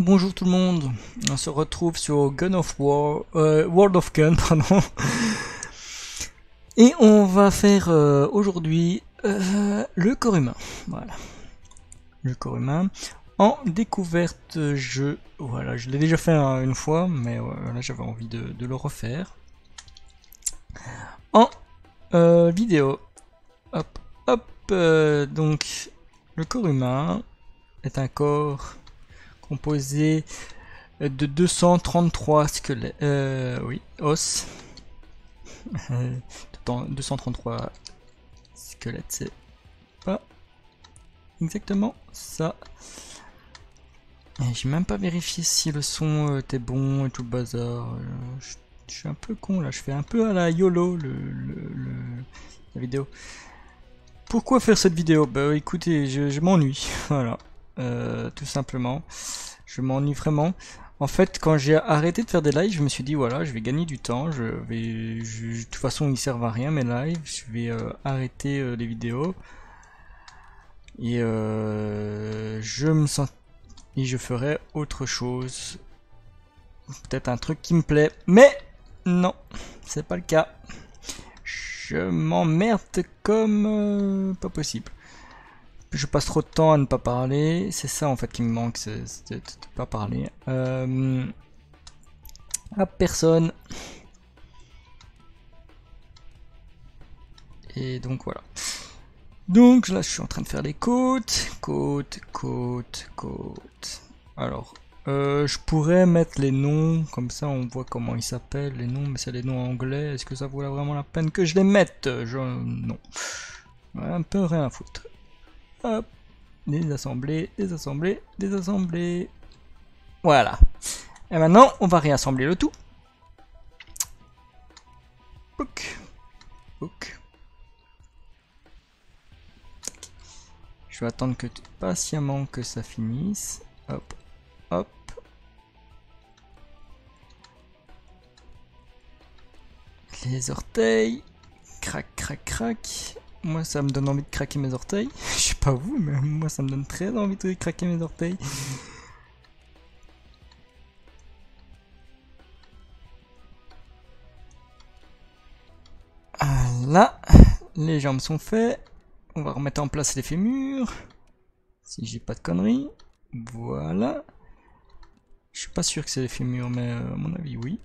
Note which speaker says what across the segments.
Speaker 1: Bonjour tout le monde, on se retrouve sur Gun of War, euh, World of Gun, pardon. Et on va faire euh, aujourd'hui euh, le corps humain, voilà. Le corps humain en découverte jeu, voilà, je l'ai déjà fait hein, une fois, mais là j'avais envie de, le refaire. En vidéo, hop, hop, donc le corps humain est un corps composé de 233 squelettes, euh, oui, os. 233 squelettes, c'est pas exactement ça. J'ai même pas vérifié si le son était bon et tout le bazar. Euh, je, suis un peu con là, je fais un peu à la YOLO le, la vidéo. Pourquoi faire cette vidéo? Bah écoutez, je m'ennuie, voilà. Euh, tout simplement. Je m'ennuie vraiment. En fait, quand j'ai arrêté de faire des lives, je me suis dit voilà, je vais gagner du temps. Je vais, de toute façon, ils servent à rien mes lives. Je vais euh, arrêter euh, les vidéos et je me sens et je ferai autre chose. Peut-être un truc qui me plaît, mais non, c'est pas le cas. Je m'emmerde comme pas possible je passe trop de temps à ne pas parler. C'est ça en fait qui me manque, c'est de, ne pas parler. Euh, à personne. Et donc voilà. Donc là je suis en train de faire les côtes. Côtes, côtes, côtes. Alors, euh, je pourrais mettre les noms, comme ça on voit comment ils s'appellent, les noms, mais c'est les noms anglais. Est-ce que ça vaut vraiment la peine que je les mette? Je, Non. Un peu rien à foutre. Hop. Désassembler, désassembler, désassembler. Voilà. Et maintenant, on va réassembler le tout. Je vais attendre patiemment que ça finisse. Hop, hop. Les orteils. Crac, crac, crac. Moi, ça me donne envie de craquer mes orteils. Je sais pas vous, mais moi, ça me donne très envie de craquer mes orteils. Là, les jambes sont faites. On va remettre en place les fémurs. Si j'ai pas de conneries. Voilà. Je suis pas sûr que c'est les fémurs, mais euh, à mon avis, oui.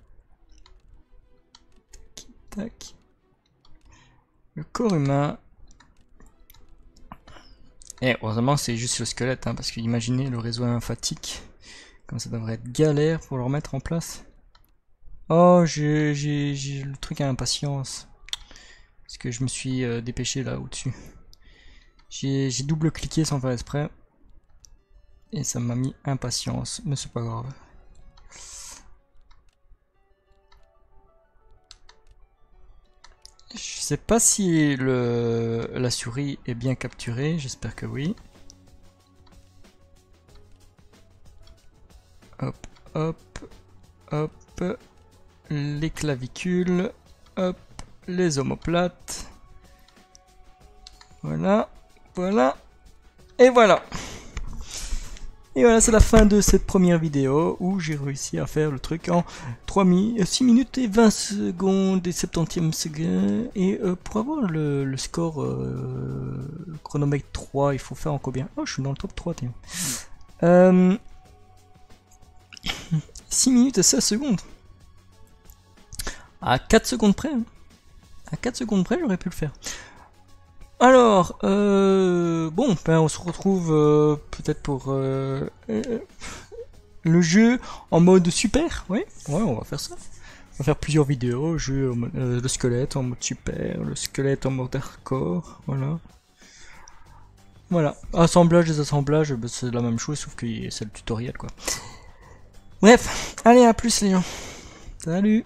Speaker 1: Tac, tac. Le corps humain. Et eh, heureusement c'est juste le squelette, hein, parce que imaginez le réseau lymphatique, comme ça devrait être galère pour le remettre en place. Oh, j'ai le truc à impatience. Parce que je me suis euh, dépêché là au-dessus. J'ai double cliqué sans faire exprès. Et ça m'a mis impatience, mais c'est pas grave. Je sais pas si le, la souris est bien capturée, j'espère que oui. Hop, hop, hop, les clavicules, hop, les omoplates. Voilà, voilà, et voilà. Et voilà, c'est la fin de cette première vidéo où j'ai réussi à faire le truc en 3 mi 6 minutes et 20 secondes et 70e seconde. Et euh, pour avoir le, score euh, chronomètre 3, il faut faire en combien? Oh, je suis dans le top 3, tiens. Euh, 6 minutes et 16 secondes. À 4 secondes près. Hein. À 4 secondes près, j'aurais pu le faire. Alors, euh, bon, ben on se retrouve euh, peut-être pour euh, le jeu en mode super, oui, ouais, on va faire ça. On va faire plusieurs vidéos, jeu, le squelette en mode super, le squelette en mode hardcore, voilà. Voilà, assemblage, désassemblages, ben, c'est la même chose, sauf que c'est le tutoriel, quoi. Bref, allez, à plus les gens. Salut